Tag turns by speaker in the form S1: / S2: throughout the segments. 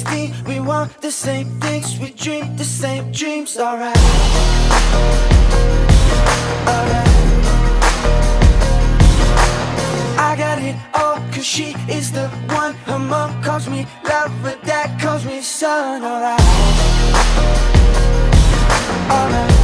S1: 16 We want the same things We dream the same dreams Alright. Alright. I got it all Cause she is the one. Her mom calls me love But dad calls me son Alright. Alright.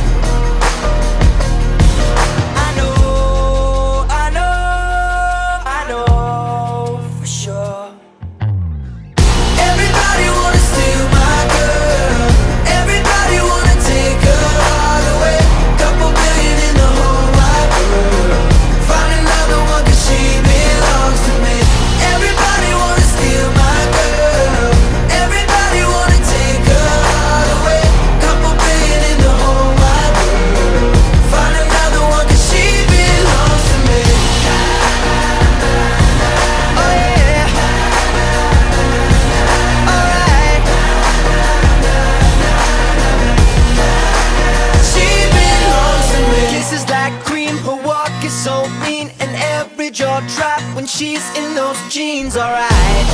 S1: and every jaw drop when she's in those jeans, alright.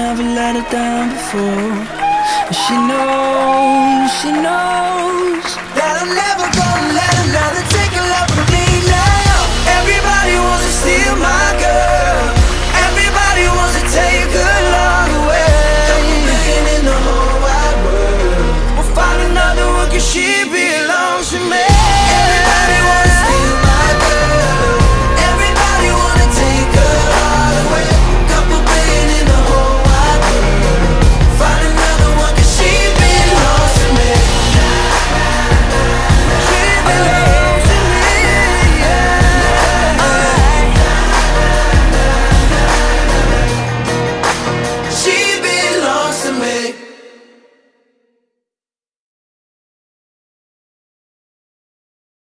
S1: never let her down before. She knows, she knows.